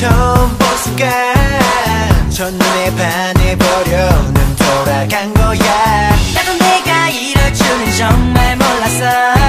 처음 보순간 첫눈에 반해버려 눈 돌아간 거야. 나도 내가 이럴 줄은 정말 몰랐어.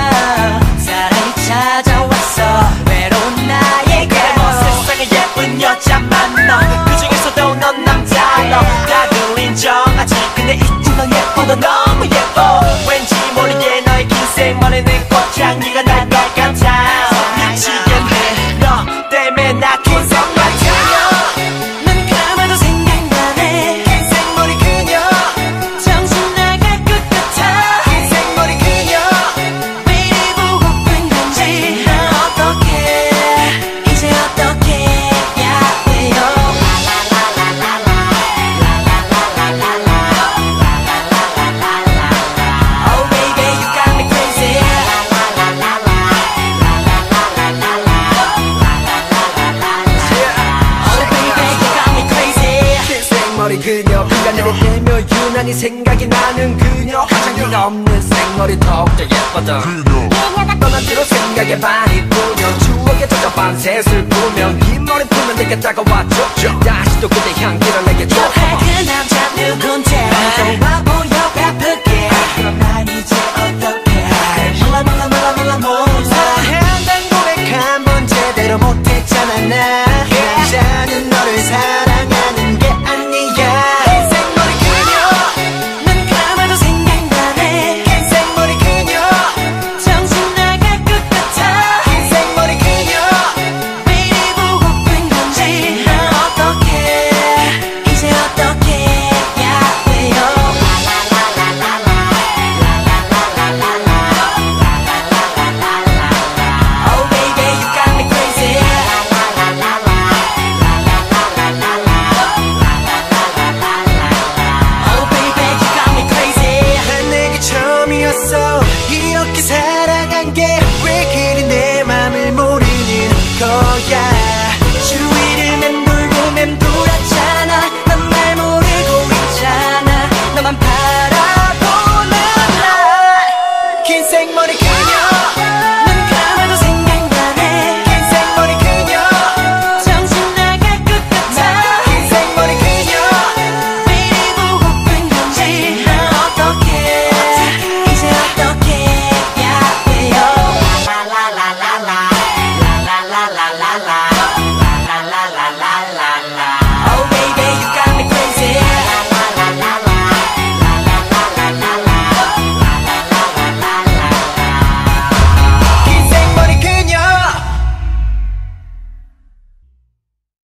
그녀 비가 내리며 유난히 생각이 나는 그녀. 화장이 넘는 생얼이 더욱더 예뻐져. 그녀가 떠난 뒤로 생각에 많이 보며 추억에 젖어 밤새 슬프며 긴 머리 풀면 내게 다가와 줘 다시 또 그대 향기를 내게 줘 그날 잡는